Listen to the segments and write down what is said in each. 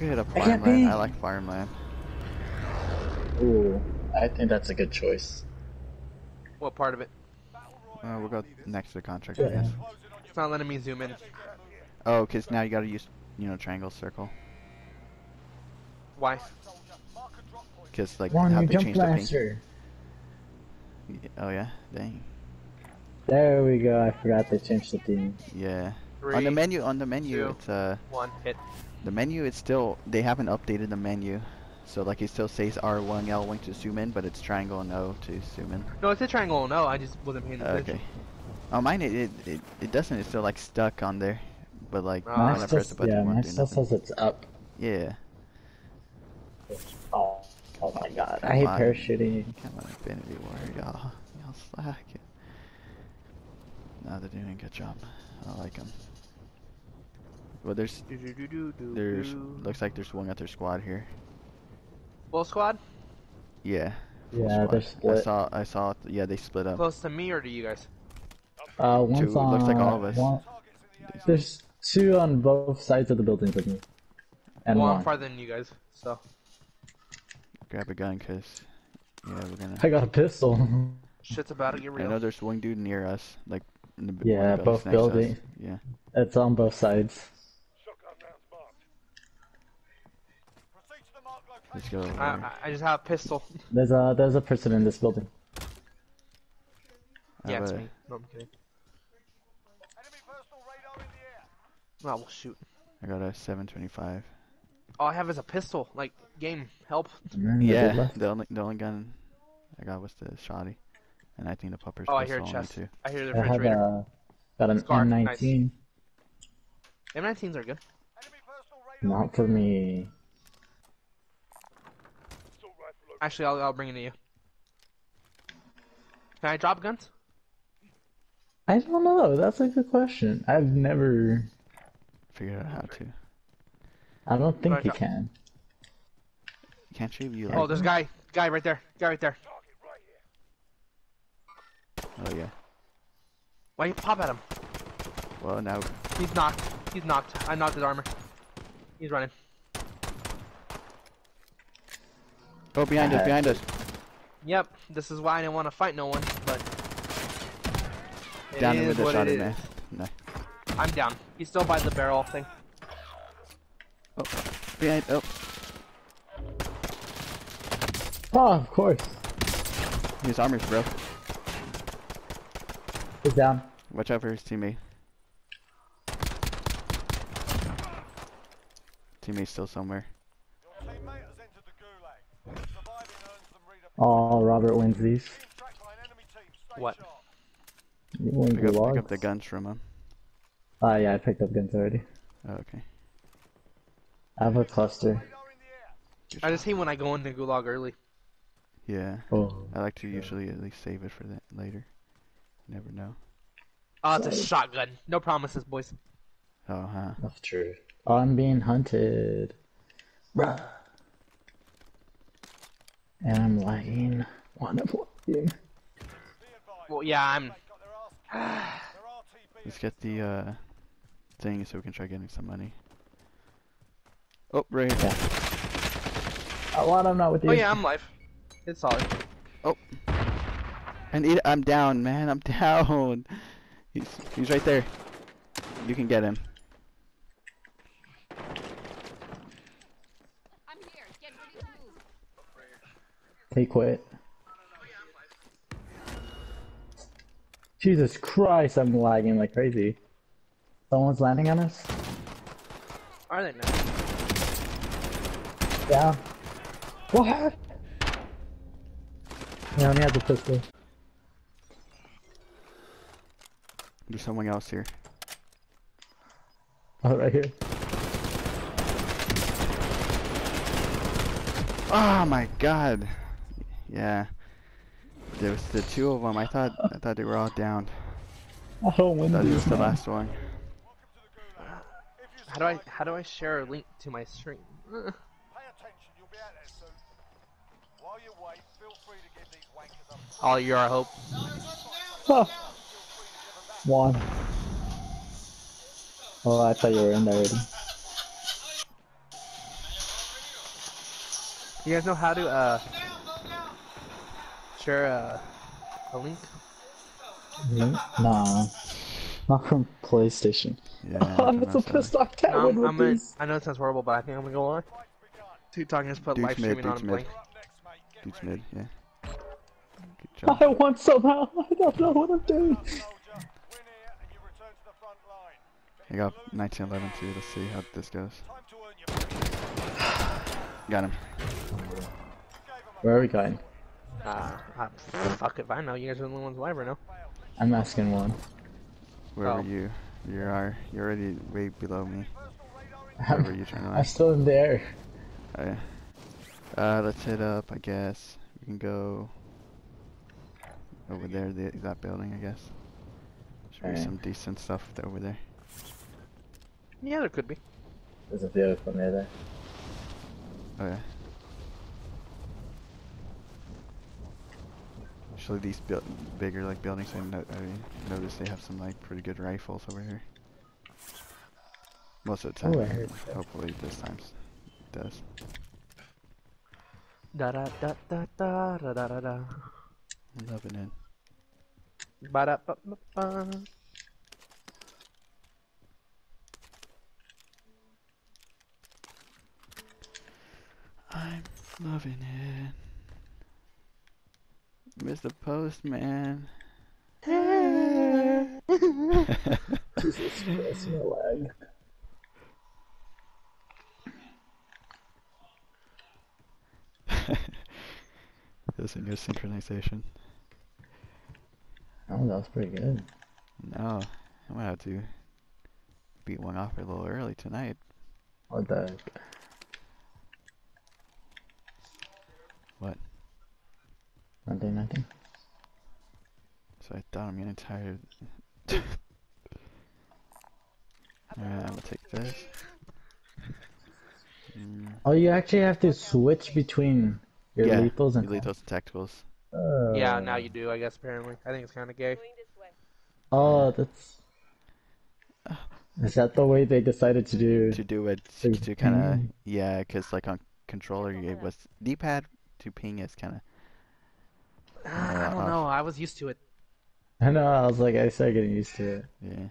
could hit up I farmland. be- I like farmland. Ooh, I think that's a good choice. What part of it? Uh, we'll go next to the contract, I guess. It's not letting me zoom in. Oh, because now you gotta use, you know, triangle, circle. Why? Because, like, One, how you they jump changed the paint. Oh, yeah? Dang. There we go. I forgot they changed the theme. Yeah. Three, on the menu, on the menu, two. it's, uh, one, hit. The menu, it's still, they haven't updated the menu. So, like, it still says R1, L1 to zoom in, but it's triangle and O to zoom in. No, it's a triangle. No, I just wasn't paying attention. Okay. On mine, it, it, it, it doesn't, it's still, like, stuck on there. But, like, Ah. when I Mine press still, the button, yeah, it won't mine do still nothing. says it's up. Yeah. Oh, oh my god. I hate Come on. parachuting. Come on, Infinity Ward, y'all. Y'all slack it. No, they're doing a good job. I like them. Well, there's, there's, looks like there's one other squad here. Full squad? Yeah. full Yeah, they're split. I saw, I saw, yeah, they split up. Close to me or to you guys? Uh, one's Two, on. looks like all of us. One, there's two on both sides of the building with me. And well, I'm one. farther than you guys, so. Grab a gun, cause, yeah, we're gonna. I got a pistol. Shit's about to get real. I know there's one dude near us, like, in the, Yeah, one of the both buildings building. Yeah. it's on both sides. Let's go. I. I- I just have a pistol. There's a there's a person in this building. Yeah, have it's me. No, I'm kidding. Oh, well, shoot. I got a 725. All I have is a pistol. Like, game, help. The Yeah, the only the only gun I got was the shotty, and I think the pupper's Oh, I hear a chest. too. I hear the I have a got an Scar. M19. M19s are good. Not for me. Actually, I'll, I'll bring it to you. Can I drop guns? I don't know. That's a good question. I've never. Figured out how to. I don't think you can. Can't you? You Oh, like? there's a guy. Guy right there. Guy right there. Oh yeah. Why you pop at him? Well now. He's knocked. He's knocked. I knocked his armor. He's running. Oh, behind us! Behind us! Yep. This is why I didn't want to fight no one, but it Down him is with the what shotty, it man. No. I'm down. He's still by the barrel thing. Oh, behind. Oh, Oh, of course. his armor's broke. He's down. Watch out for his teammate. Teammate's still somewhere. Oh, Robert wins these. What? You win Pick up, pick up the guns from him. Ah, yeah, I picked up guns already. Oh, okay. I have a cluster. I just hate when I go into Gulag early. Yeah. Oh, I like to usually at least save it for that later. Never know. Oh, it's a shotgun. No promises, boys. Oh, huh. that's true. Oh, I'm being hunted. Bruh. And I'm lagging. One of one. Well, yeah, I'm. Let's get the uh thing so we can try getting some money. Oh, right here. Oh, what? I'm not with you. Oh yeah, I'm live. It's solid. Oh And it, I'm down, man. I'm down. He's he's right there. You can get him. I'm here. Get ready to move. He quit. Jesus Christ, I'm lagging like crazy. Someone's landing on us? Are they now? Yeah. What? He only has a pistol. There's someone else here. Oh, right here. Oh my god. Yeah. There was the two of them. I thought I thought they were all down. I don't win That these, was the last one. How do I how do I share a link to my stream? Pay attention, you'll be out there soon. While you wait, feel free to give these wankers up. All your hope. Oh. One. Oh, I thought you were in there already. You guys know how to uh share a, uh, a link? Me? Nah. Not from PlayStation. Yeah, oh, I'm so pissed off that no, one I'm gonna, I know it sounds horrible, but I think I'm gonna go on. TikTok has put live streaming on Duke's Blink. Deuce mid, yeah. Good job. I want somehow. I don't know what I'm doing. I got 1911 too. Let's see how this goes. Got him. Where are we going? Uh, uh, fuck if I know. You guys are the only ones live right now. I'm asking one. Where Oh. were you? You are. You're already way below me. personal radar in Where were you trying to I'm still in the air. Oh. Uh, let's hit up. I guess we can go over there. The, that building, I guess. Should be Alright. some decent stuff over there. Yeah, there could be. There's a vehicle near there. Oh yeah. Usually these buil- bigger like buildings, I, no- I notice they have some like pretty good rifles over here. Most of the time. Oh, I heard that. Hopefully this time s- it does. Da da da da da da da da da. I'm loving it. Ba da ba ba ba. I'm loving it. Mr. Postman. Jesus Christ, no lag. That's a new synchronization. Oh, that was pretty good. No, I'm gonna have to beat one off a little early tonight. What the heck? What? Nothing, nothing. So I thought I'm getting tired. Alright, I'm gonna take this. Mm, Oh, you actually have to switch between your yeah, lethals and lethals and tacticals. Oh. Yeah, now you do, I guess, apparently. I think it's kind of gay. Going this way. Oh, that's. Is that the way they decided to do? To do it, So to kind of, yeah, because like on controller, it was D-pad to ping is kind of. I don't know. I was used to it. I know. I was like, I started getting used to it. Yeah.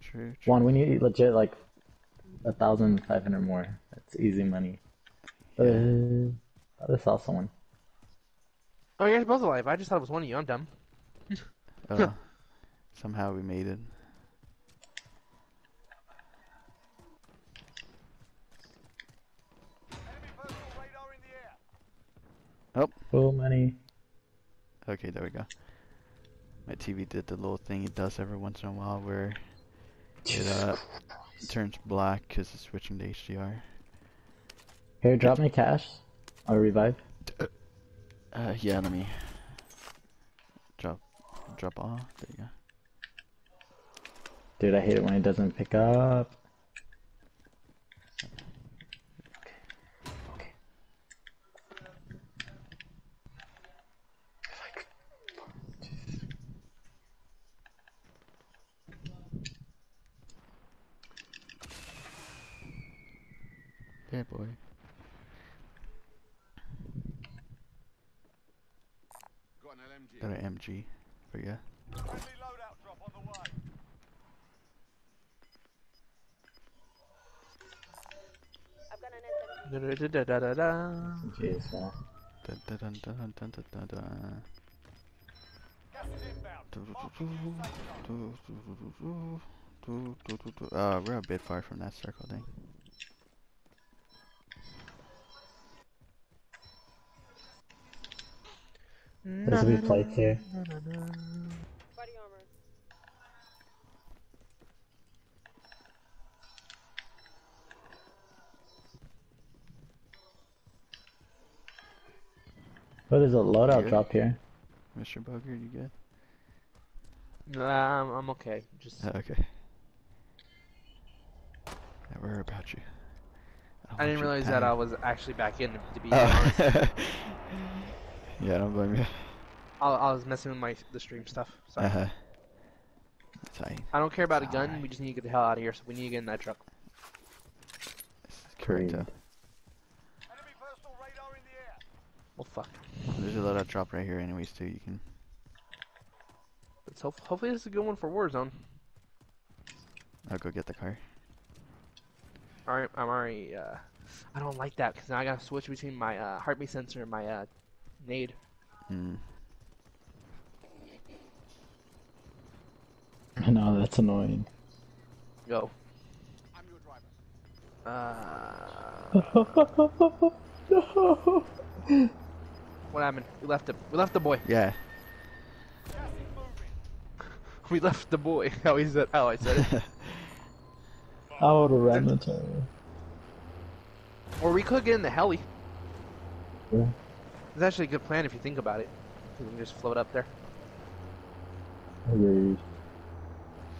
True. true. One, we need legit like a thousand five hundred more. That's easy money. Uh, I just saw someone. Oh, you guys are both alive. I just thought it was one of you. I'm dumb. Oh, somehow we made it. Enemy personal radar in the air. Full money. Okay, there we go. My TV did the little thing it does every once in a while where it uh turns black because it's switching to HDR. Here, drop me cash. Or revive. Uh, yeah, let me drop drop off. There you go. Dude, I hate it when it doesn't pick up. da da da da. Uh, we're a bit far from that circle thing. There's a replay here? Oh, there's a loadout Here? drop here. Mr. Bugger, you good? Um, I'm I'm okay. Just Uh, okay. I worry about you. I didn't realize that I was actually back in. To be Oh. honest, yeah, I don't blame you. I, I was messing with my the stream stuff. So Uh huh. That's. I don't care about a gun. alright. We just need to get the hell out of here. So we need to get in that truck. This correct. Agreed. uh, Enemy personal radar Well, fuck. There's a loadout drop right here, anyways, too. You can. Let's hope, hopefully this is a good one for Warzone. I'll go get the car. Alright, I'm already, uh, I don't like that, because now I gotta switch between my, uh, heartbeat sensor and my, uh, nade. Hmm. I know that's annoying. Go. I'm your driver. Uh, no. What happened? We left him. We left the boy. Yeah. Gas is moving. We left the boy. How is he said, how I said it. I would have ran into her. or we could get in the heli. Yeah. It's actually a good plan if you think about it. We can just float up there. Agreed.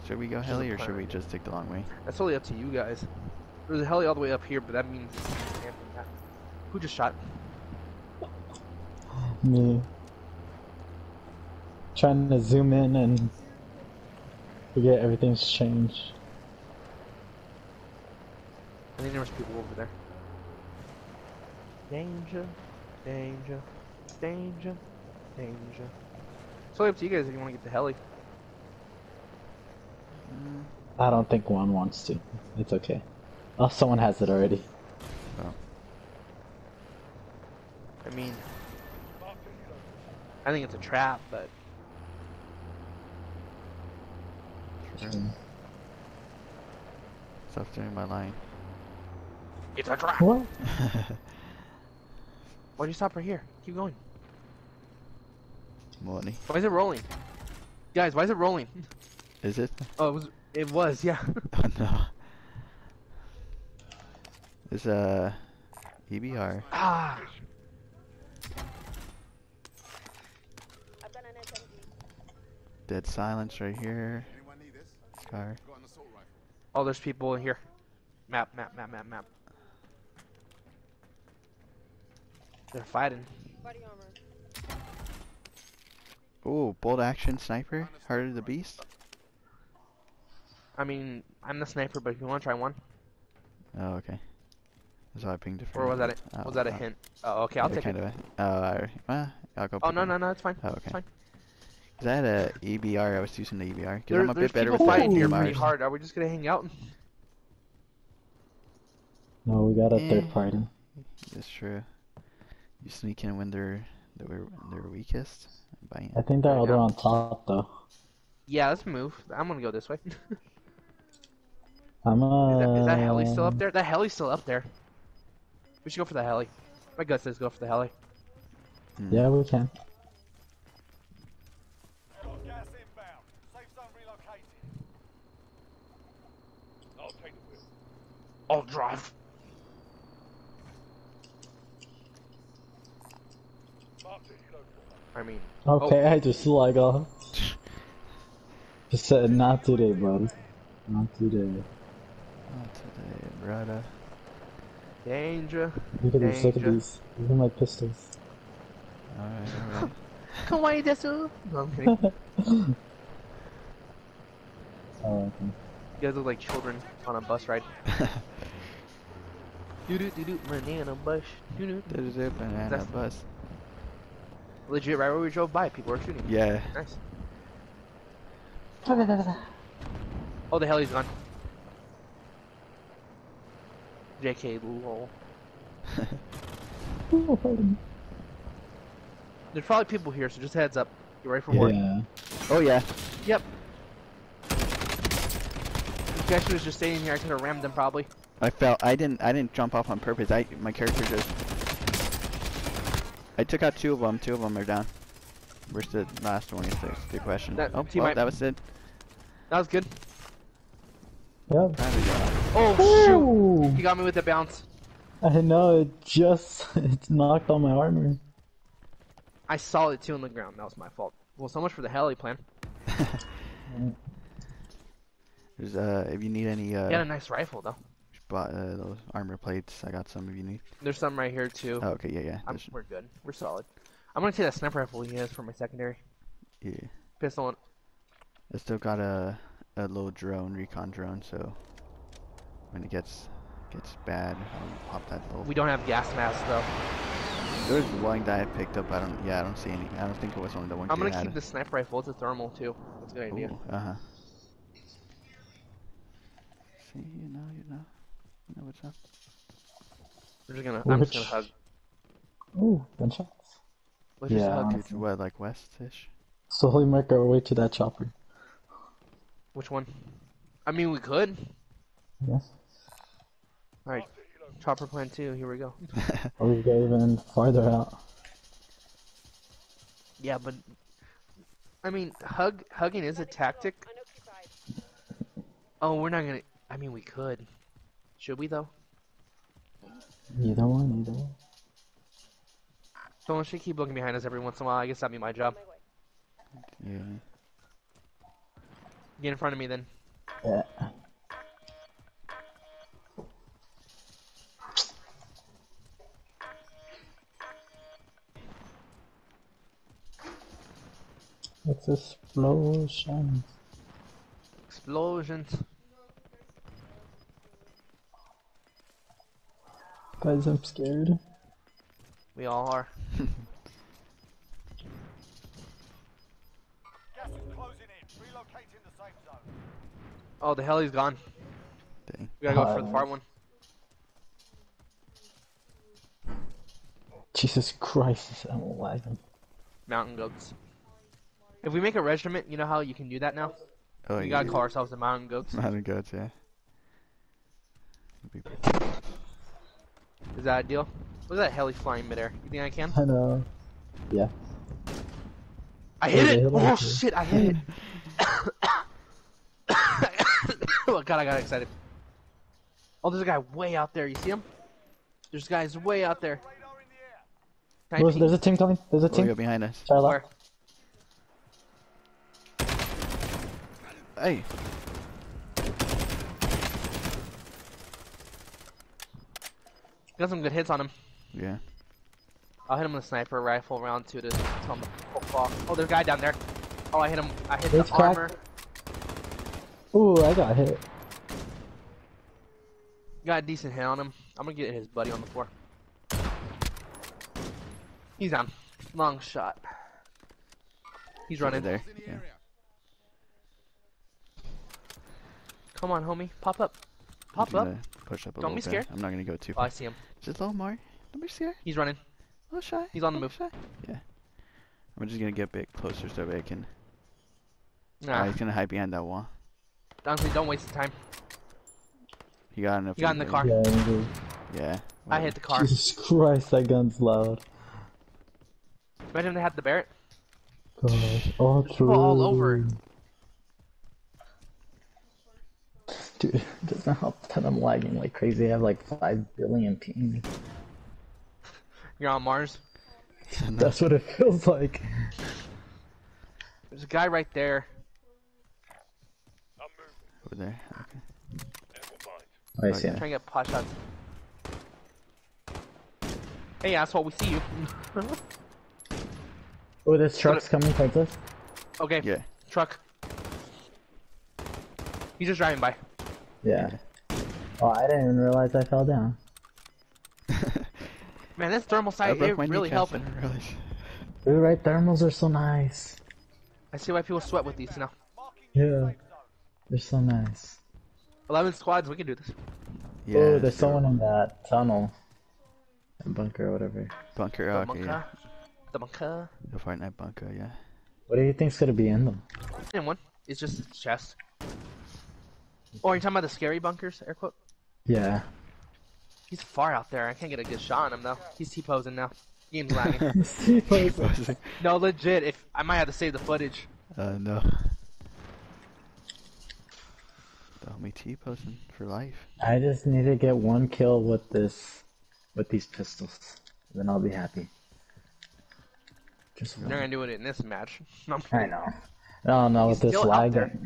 Should we go heli or should we just take the long way? That's totally up to you guys. There's a heli all the way up here, but that means who just shot? Me. Trying to zoom in and forget everything's changed. I think there was people over there. Danger, danger, danger, danger. It's totally up to you guys if you want to get the heli. I don't think one wants to. It's okay. Oh, someone has it already. I mean, I think it's a trap, but Stop doing my line. it's a trap. What? Why'd you stop right here? Keep going. Money. Why is it rolling? Guys, why is it rolling? Is it? Oh, it was. It was, yeah. Oh no. It's uh EBR. ah. I've got an SMG. Dead silence right here. Anyone need this? Scar. Got an assault rifle. Oh, there's people in here. Map, map, map, map, map. They're fighting. Body armor. Oh, bolt action sniper. Heart of the beast. I mean, I'm the sniper, but if you want to try one, Oh, okay. That's how I pinged it. or was that a, Oh, was that a oh. hint? Oh, okay, I'll Yeah, take kind it. of. A, oh. Well, I'll go. Oh no, no, no, it's fine. Oh, It's okay. fine. Cause that had a EBR. I was using the EBR. Cause There, I'm a bit better people with fighting here pretty EBRs. hard. Are we just gonna hang out? No, we got a Eh. third party. That's true. You sneak in when they're they were they're weakest. Bang. I think they're all Yeah. on top though. Yeah, let's move. I'm gonna go this way. is, I'm uh. that, is that heli still up there? That heli's still up there. We should go for the heli. My gut says go for the heli. Yeah, we can. Got gas inbound. Safe zone relocated. I'll take the wheel. I'll drive. Mark the helo for I mean, Okay, oh. I just like off. Just said not today, buddy. Not today. Not today, brother. danger. Look at these. Look at Danger. these. Look at my pistols. Alright, alright. Kawaii desu. No, I'm kidding. Oh, okay. You guys look like children on a bus ride. Doo doo doo doo, banana bush. Do doo. There's a banana That's- bus. Legit, right where we drove by, people were shooting. Yeah. Nice. Oh, the hell, he's gone. JK, lol. There's probably people here, so just heads up. Get ready for war. Yeah. Oh yeah. Yep. If Gesture was just staying here, I could have rammed them probably. I felt I didn't I didn't jump off on purpose. I my character just I took out two of them. Two of them are down. Where's the last one? Is the, the question. That oh, team well, might- that was it. That was good. Yep. Go. Oh shoot! Ooh, He got me with a bounce. I know it just it knocked on my armor. I saw it too on the ground. That was my fault. Well, so much for the heli plan. There's uh if you need any uh had a nice rifle though. bought, uh those armor plates, I got some if you need. There's some right here too. Oh, okay, yeah, yeah. I'm, we're good. We're solid. I'm gonna take that sniper rifle he has for my secondary yeah. pistol. And, I still got a a little drone, recon drone, so when it gets gets bad, I'll pop that little we don't have gas masks though. There's one that I picked up. I don't. Yeah, I don't see any. I don't think it was only the one. I'm gonna keep the sniper rifle. It's a thermal too. That's a good idea. Uh huh. See, you know, you know, you know what's up. We're just gonna. I'm just gonna Which- hug. Ooh, gunshots. Let's just Yeah. hug. It's what, like west-ish? Slowly make our way to that chopper. Which one? I mean, we could. Yes. All right. Chopper plan two. Here we go. Or we go even farther out. Yeah, but I mean, hug hugging is a tactic. Oh, we're not gonna. I mean, we could. Should we though? Either one, either one. Someone should keep looking behind us every once in a while. I guess that'd be my job. Yeah. Get in front of me then. Yeah. It's explosions. Explosions. Guys, I'm scared. We all are. Gas is closing in. Relocating the safe zone. Oh, the hell, he's gone. Dang. We gotta go for the Uh, far one. Jesus Christ, I'm lagging. Mountain goats. If we make a regiment, you know how you can do that now? Oh, We yeah. gotta call ourselves the mountain goats. Mountain goats, yeah. It'd be pretty- Is that a deal? Look at that heli flying midair. You think I can? I know. Yeah. I hit Yeah, it! hit Oh shit, I hit it! oh god, I got excited. Oh, there's a guy way out there. You see him? There's guys way out there. Radar in the air. Can I There's, there's a team coming. There's a Oh, team. behind us. Sorry, Where? Hey. Got some good hits on him. Yeah. I'll hit him with a sniper rifle round two to tell him to fuck off. Oh, there's a guy down there. Oh, I hit him. I hit It's the cracked. armor. Ooh, I got hit. Got a decent hit on him. I'm gonna get his buddy on the floor. He's down. Long shot. He's running. there. In the Yeah. Come on, homie. Pop up. Pop up. gonna Push up a Don't little be bit. scared. I'm not gonna go too Oh, I see him. Just a little more. Don't be scared. He's running. A little shy. He's on the move. Shy. Yeah. I'm just gonna get a bit closer so I can. Nah. Ah, he's gonna hide behind that wall. Honestly, don't waste the time. He got enough. He got in the car. Yeah, indeed. Yeah. I hit the car. Jesus Christ, that gun's loud. Imagine they had the Barrett. Gosh, all true. all over. Dude, it doesn't help that I'm lagging like crazy. I have like 5 billion ping. You're on Mars. That's what it feels like. There's a guy right there. Over there. Okay. I Oh, see yeah. him. Trying to get pot shots. Hey, asshole, we see you. Oh, this truck's coming towards us. okay, Yeah. truck. He's just driving by. Yeah. Oh, I didn't even realize I fell down. Man, this thermal I sight, broke it my really helping. I didn't. Dude, right? Thermals are so nice. I see why people sweat with these now. Yeah. your safe zone. They're so nice. 11 squads, we can do this. Yeah. oh, there's let's someone in that tunnel. That bunker or whatever. Bunker. The Oh, okay. bunker. Yeah. The bunker. The Fortnite bunker. Yeah. What do you think's gonna be in them? And one. It's just his chest. Oh, are you talking about the scary bunkers, air quote? Yeah. He's far out there. I can't get a good shot on him, though. He's T-posing now. Game's lagging. T-posing. no, legit, if I might have to save the footage. uh, no. The homie T-posing for life. I just need to get one kill with this, with these pistols. Then I'll be happy. Just They're one. gonna do it in this match. I'm- I know. No, no, He's with this still out lag.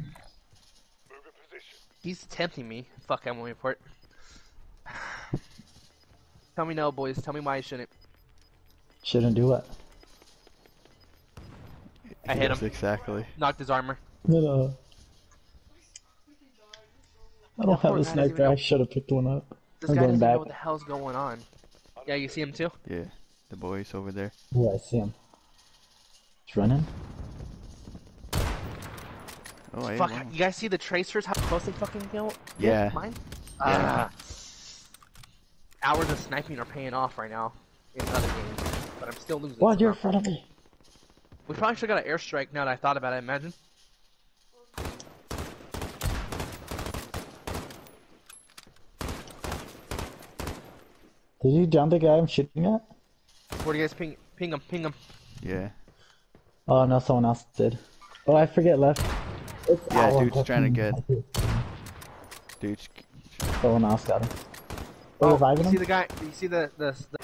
There. He's tempting me. Fuck, I'm waiting for it. Tell me no, boys. Tell me why I shouldn't. Shouldn't do what? I hit Yes, him. Exactly. Knocked his armor. No, no. I don't have a guy doesn't even sniper. I should have picked one up. This I'm guy going doesn't back. know what the hell's going on. Yeah, you see him too? Yeah. The boys over there. Oh, I see him. He's running. Oh, I Fuck, you guys see the tracers? How close they fucking go? Yeah. Mine? Yeah. Ah. hours of sniping are paying off right now in other games, but I'm still losing. What? You're in front of me. We probably should have got an airstrike now that I thought about it, imagine. Did you down the guy I'm shooting at? Where do you guys ping, ping them, ping them? Yeah. Oh no, someone else did. Oh, I forget left. It's Yeah, Alan dude's trying to get- Hutton. Dude, Someone else got him. Oh, Oh, reviving you see the guy? You see the the, the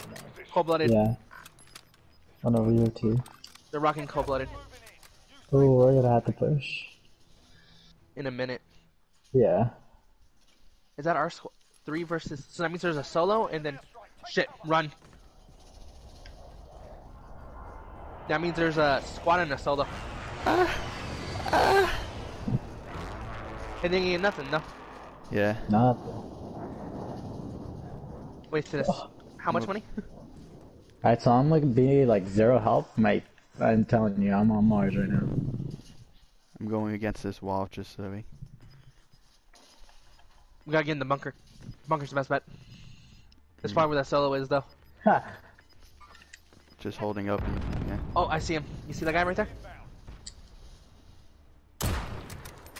cold-blooded? Yeah. On over here too. They're rocking cold-blooded Oh, we're gonna have to push. in a minute. Yeah. Is that our squ- three versus? So that means there's a solo and then shit run. That means there's a squad and a solo. And then you get nothing. No. yeah. Not. Wait, so this. How much money? Alright, so I'm like be like zero help, Mate, I'm telling you, I'm on Mars right now. I'm going against this wall just so we. We gotta get in the bunker. Bunker's the best bet. That's mm. probably where that solo is, though. Ha! Just holding up and yeah. Oh, I see him. You see that guy right there?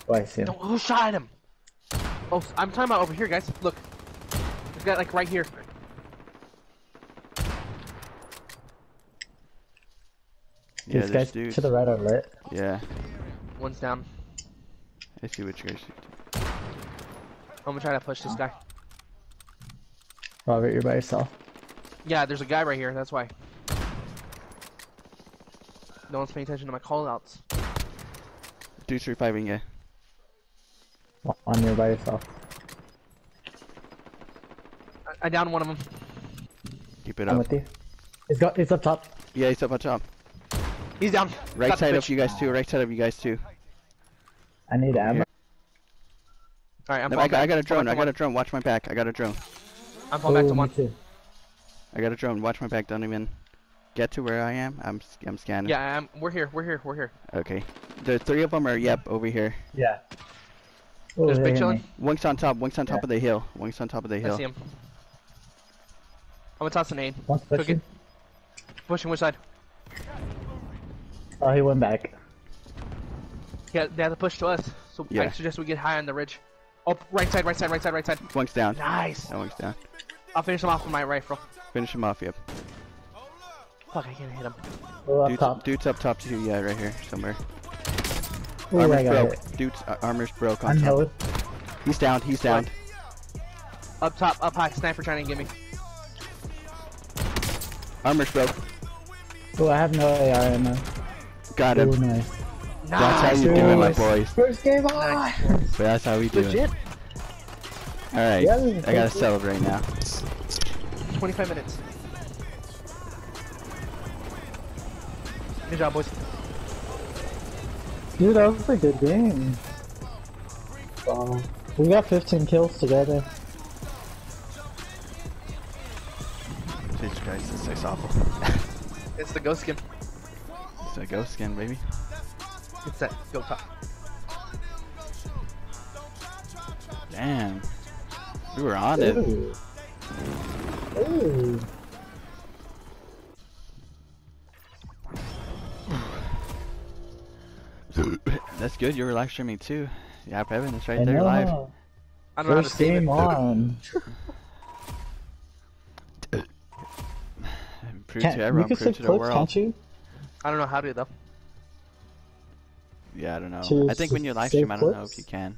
Oh, I see him. No, who shot him? Oh, I'm talking about over here, guys. Look. This got, like, right here. Yeah, These there's guys dudes. to the right are lit. Yeah. One's down. I see what you guys do. I'm gonna try to push this guy. Robert, you're by yourself. Yeah, there's a guy right here, that's why. No one's paying attention to my callouts. Dude's reviving, yeah. One, you're by yourself. I, I downed one of them. Keep it I'm up. with you. He's got. He's up top. Yeah, he's up on top. He's down. Right Got side bitch. of you guys too. Right side of you guys too. I need ammo. Alright, I'm No, I, got, I got a drone. I got to a drone. Watch my back. I got a drone. I'm falling back to Ooh, me one. too. I got a drone. Watch my back. Don't even get to where I am. I'm s- I'm scanning. Yeah, I'm, we're here, we're here, we're here. Okay. The three of them are yep over here. Yeah. Oh, There's Big hit chilling. me. One's on top. One's on top Yeah. of the hill. One's on top of the hill. I hill. see him. I'm gonna toss a nade. One's Took pushing. Pushing which side? Oh, he went back. Yeah, they have to push to us. So I suggest we get high on the ridge. Oh, right side, right side, right side, right side. One's down. Nice. That one's down. I'll finish him off with my rifle. Finish him off. Yep. Fuck, I can't hit him. Oh, up Dude's, top. dude's up top too. Yeah, right here somewhere. Ooh, I broke. it. Dude's uh, armor's broke on I'm top. held. He's down. He's down. Up top, up high, sniper trying to get me. Armor's broke. Oh, I have no AR ammo. Got him. nice. That's how you do it, my boys. First game on. Nice. But that's how we do Legit. it. All right. Yeah, I gotta so celebrate now. 25 minutes. Good job, boys. Dude, that was a good game. Wow. We got 15 kills together. Jesus Christ, this looks awful. It's the ghost skin. it's a ghost skin, baby. It's that go top. Damn. We were on it. Ooh. That's good. You were live streaming too. Yeah, Evan it's right I there live. I don't know how to First it. game on. Prove Can't, to you everyone, prove to the clips, world. can't you? I don't know how to though. Yeah, I don't know. To I think when you live save stream, I don't know if you can.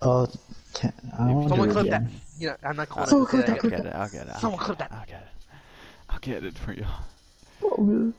Oh, can't. I want Someone to do clip it that. again. You know, I'm not I'll, calling Someone it. clip Yeah, I'll that, get it. I'll get it. I'll, Someone clip that. I'll get it. I'll get it for you. Oh, man.